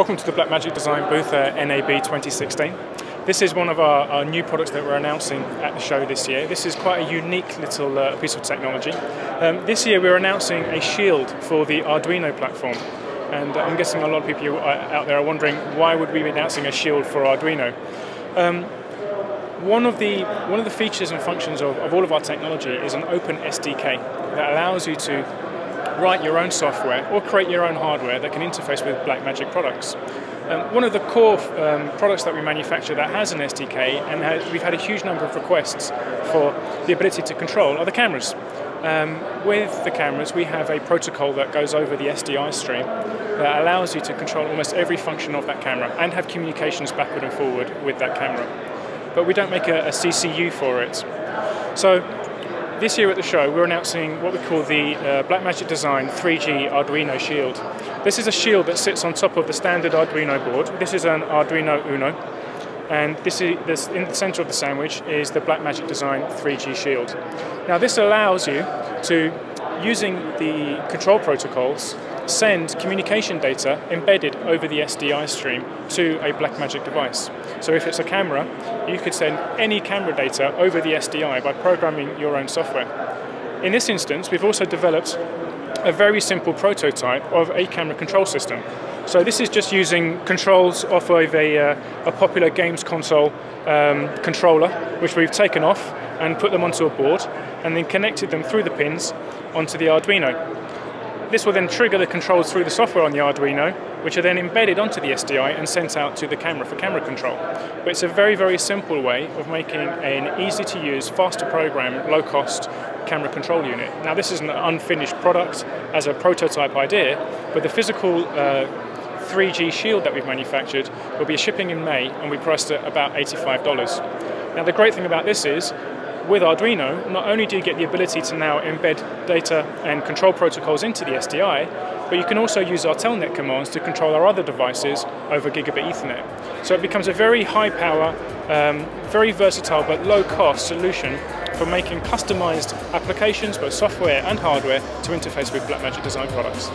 Welcome to the Blackmagic Design booth at NAB 2016. This is one of our, our, new products that we're announcing at the show this year. This is quite a unique little uh, piece of technology. Um, this year we're announcing a shield for the Arduino platform. And I'm guessing a lot of people out there are wondering why would we be announcing a shield for Arduino? Um, one of the one of the features and functions of, of all of our technology is an open SDK that allows you to write your own software or create your own hardware that can interface with Blackmagic products. Um, one of the core um, products that we manufacture that has an SDK, and has, we've had a huge number of requests for the ability to control, are the cameras. Um, with the cameras, we have a protocol that goes over the SDI stream that allows you to control almost every function of that camera and have communications backward and forward with that camera. But we don't make a, a CCU for it. So this year at the show, we're announcing what we call the uh, Blackmagic Design 3G Arduino Shield. This is a shield that sits on top of the standard Arduino board. This is an Arduino Uno, and this is this, in the center of the sandwich is the Blackmagic Design 3G Shield. Now, this allows you to, using the control protocols, send communication data embedded over the SDI stream to a Blackmagic device. So if it's a camera, you could send any camera data over the SDI by programming your own software. In this instance, we've also developed a very simple prototype of a camera control system. So this is just using controls off of a, uh, a popular games console um, controller, which we've taken off and put them onto a board, and then connected them through the pins onto the Arduino. This will then trigger the controls through the software on the Arduino, which are then embedded onto the SDI and sent out to the camera for camera control. But it's a very, very simple way of making an easy to use, faster program, low cost camera control unit. Now this is an unfinished product as a prototype idea, but the physical uh, 3G shield that we've manufactured will be shipping in May and we priced it about $85. Now the great thing about this is with Arduino, not only do you get the ability to now embed data and control protocols into the SDI, but you can also use our telnet commands to control our other devices over gigabit Ethernet. So it becomes a very high power, um, very versatile but low cost solution for making customized applications, both software and hardware, to interface with Blackmagic Design products.